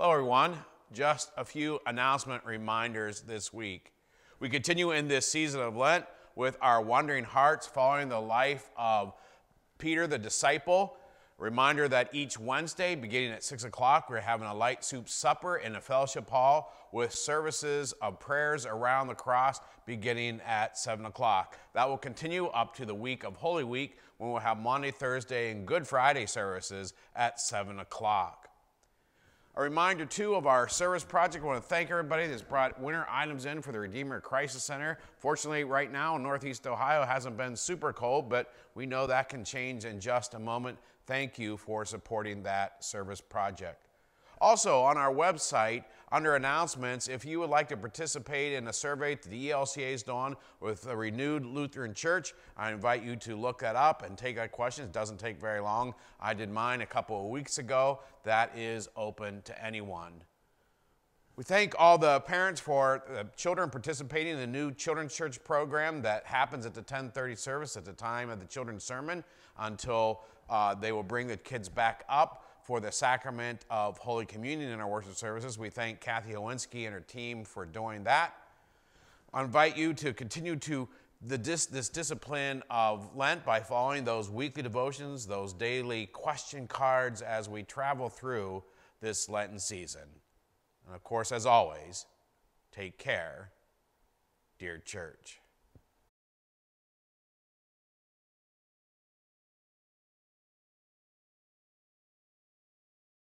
Hello, everyone. Just a few announcement reminders this week. We continue in this season of Lent with our Wandering Hearts following the life of Peter the disciple. Reminder that each Wednesday, beginning at 6 o'clock, we're having a light soup supper in the fellowship hall with services of prayers around the cross beginning at 7 o'clock. That will continue up to the week of Holy Week when we'll have Monday, Thursday, and Good Friday services at 7 o'clock. A reminder, too, of our service project. I want to thank everybody that's brought winter items in for the Redeemer Crisis Center. Fortunately, right now, Northeast Ohio hasn't been super cold, but we know that can change in just a moment. Thank you for supporting that service project. Also, on our website, under announcements, if you would like to participate in a survey that the ELCA is done with the renewed Lutheran Church, I invite you to look that up and take that question. It doesn't take very long. I did mine a couple of weeks ago. That is open to anyone. We thank all the parents for the children participating in the new Children's Church program that happens at the 1030 service at the time of the children's sermon until uh, they will bring the kids back up for the sacrament of Holy Communion in our worship services. We thank Kathy Owinski and her team for doing that. I invite you to continue to the dis, this discipline of Lent by following those weekly devotions, those daily question cards as we travel through this Lenten season. And of course, as always, take care, dear church.